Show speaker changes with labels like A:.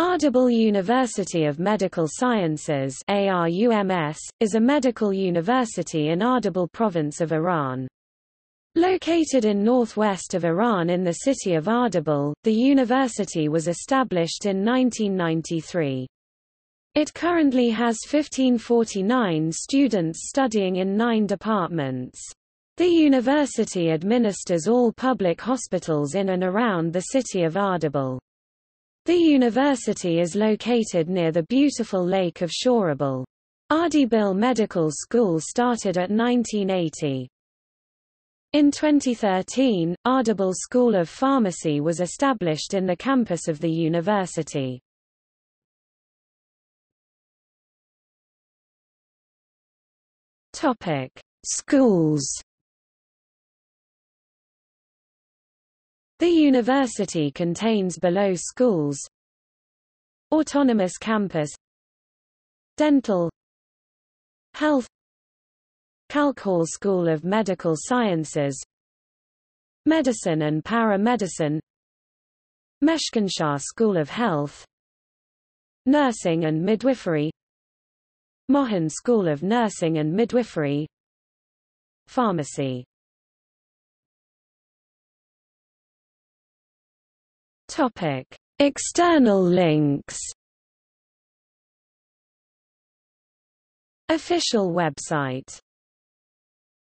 A: Ardabil University of Medical Sciences ARUMS, is a medical university in Ardabil province of Iran. Located in northwest of Iran in the city of Ardabil, the university was established in 1993. It currently has 1549 students studying in nine departments. The university administers all public hospitals in and around the city of Ardabil. The university is located near the beautiful lake of Shorabil. Ardabil Medical School started at 1980. In 2013, Ardabil School of Pharmacy was established in the campus of the university. Topic: Schools The university contains below schools. Autonomous campus. Dental. Health. Khalkhal School of Medical Sciences. Medicine and Paramedicine. Meshginshahr School of Health. Nursing and Midwifery. Moghan School of Nursing and Midwifery. Pharmacy Topic: External links. Official website